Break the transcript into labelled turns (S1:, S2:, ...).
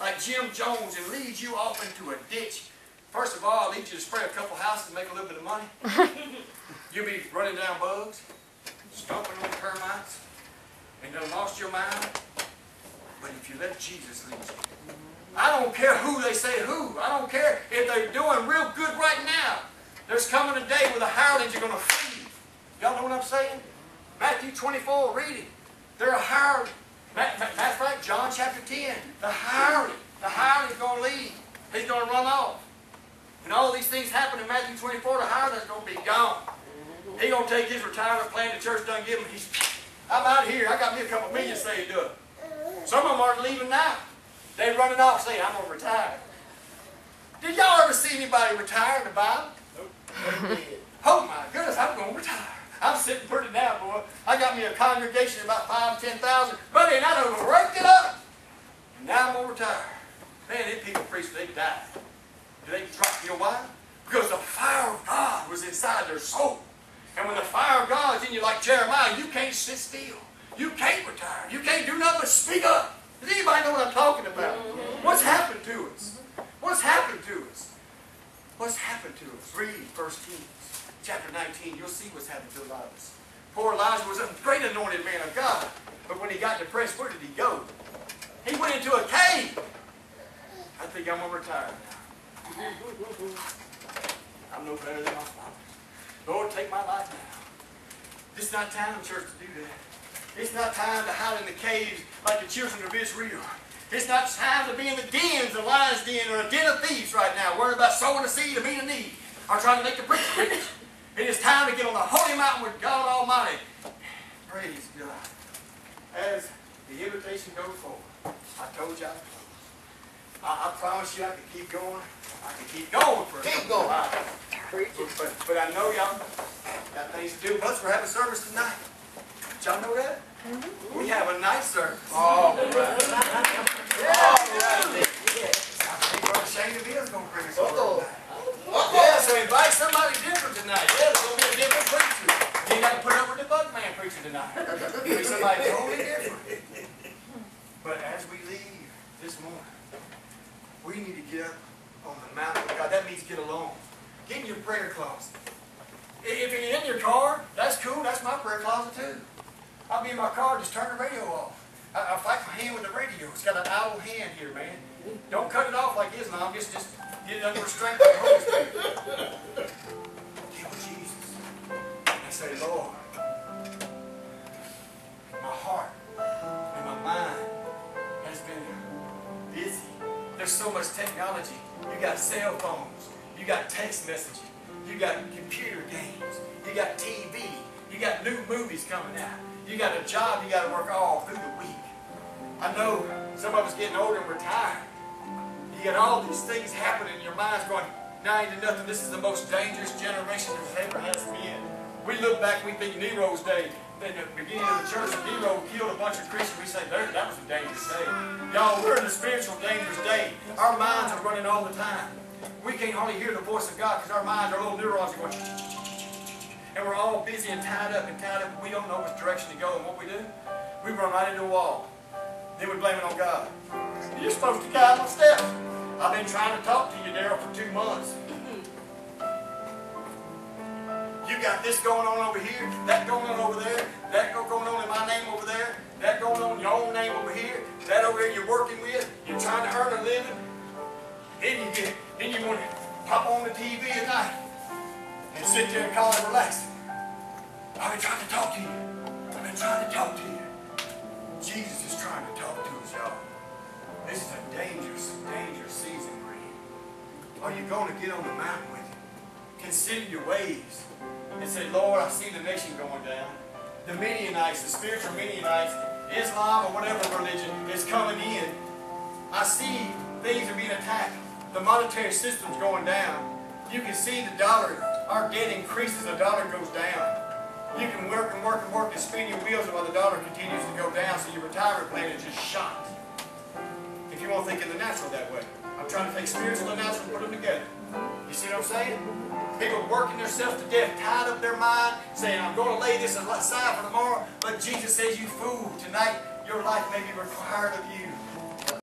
S1: like Jim Jones and lead you off into a ditch. First of all, I'll lead you to spray a couple houses and make a little bit of money. You'll be running down bugs, stomping on termites, and done lost your mind. But if you let Jesus lead you, I don't care who they say who. I don't care if they're doing real good right now. There's coming a day where the hirelings are going to flee. Y'all know what I'm saying? Matthew 24, read it. They're a hireling. Matter of fact, John chapter 10, the hireling. The hireling's going to leave. He's going to run off. And all these things happen in Matthew 24, the hireling's going to be gone. He's going to take his retirement plan the church done give him. He's, I'm out of here. I got me a couple million saved up. Some of them are leaving now. They're running off saying, I'm going to retire. Did y'all ever see anybody retire in the Bible? Nope. oh my goodness, I'm going to retire. I'm sitting pretty now, boy. I got me a congregation of about five, ten thousand. Buddy, and I done raked it up. And now I'm to retire. Man, these people preach, they die. Do they drop, you know why? Because the fire of God was inside their soul. And when the fire of God's in you like Jeremiah, you can't sit still. You can't retire. You can't do nothing but speak up. Does anybody know what I'm talking about? Mm-hmm. What's happened to us? What's happened to us? What's happened to us? Read 1 Kings chapter 19. You'll see what's happened to us. Poor Elijah was a great anointed man of God. But when he got depressed, where did he go? He went into a cave. I think I'm going to retire now. I'm no better than my father. Lord, take my life now. It's not time, church, to do that. It's not time to hide in the caves like the children of Israel. It's not time to be in the dens, the lion's den, or a den of thieves right now, worrying about sowing a seed to meet a need, or trying to make the preacher rich. It is time to get on the holy mountain with God Almighty. Praise God. As the invitation goes forward, I told you I would close. I, I promise you I can keep going. I can keep going for a
S2: Keep going.
S1: of hours. But, but, but I know y'all got things to do. Plus, we're having service tonight. Did y'all know that? Mm-hmm. We have a night service. Oh, yeah. I think Brother Shane DeVille's going to bring us over
S2: Uh-oh.
S1: tonight. Yeah, so invite somebody different tonight. Yeah, there's going to be a different preacher. You ain't got to put up with the bug man preacher tonight. It'll be somebody totally different. But as we leave this morning, we need to get up on the mountain of God. That means get alone. Get in your prayer closet. If you're in your car, that's cool. That's my prayer closet too. I'll be in my car, just turn the radio off. I, I fight my hand with the radio. It's got an owl hand here, man. Don't cut it off like Islam. Just, just get it under restraint by the Holy Spirit. So much technology. You got cell phones. You got text messaging. You got computer games. You got TV. You got new movies coming out. You got a job you got to work all through the week. I know some of us getting older and retired. You got all these things happening in your mind's going, now ain't nothing. This is the most dangerous generation there's ever has been. We look back, we think Nero's day. In the beginning of the church, Nero killed a bunch of Christians. We say, that was a dangerous day. Y'all, we're in a spiritual dangerous day. Our minds are running all the time. We can't hardly hear the voice of God because our minds, our little neurons are going, and we're all busy and tied up and tied up. We don't know which direction to go. And what we do, we run right into a wall. Then we blame it on God. You're supposed to guide my steps. I've been trying to talk to you, Daryl, for two months. You got this going on over here, that going on over there, that going on in my name over there, that going on in your own name over here, that over here you're working with, you're trying to earn a living. Then you get, then you want to pop on the TV at night and sit there and call it relaxing. I've been trying to talk to you. I've been trying to talk to you. Jesus is trying to talk to us, y'all. This is a dangerous, dangerous season we're. Are you going to get on the mountain? Consider your ways and say, Lord, I see the nation going down. The Midianites, the spiritual Midianites, Islam or whatever religion is coming in. I see things are being attacked. The monetary system's going down. You can see the dollar, our debt increases, the dollar goes down. You can work and work and work and spin your wheels while the dollar continues to go down, so your retirement plan is just shot. If you want to think in the natural that way. I'm trying to take spiritual and natural and put them together. You see what I'm saying? People working themselves to death, tied up their mind, saying, I'm going to lay this aside for tomorrow. But Jesus says, you fool, tonight your life may be required of you.